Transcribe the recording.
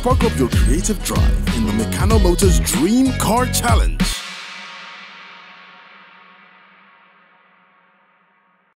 Spark up your creative drive in the Meccano Motors Dream Car Challenge.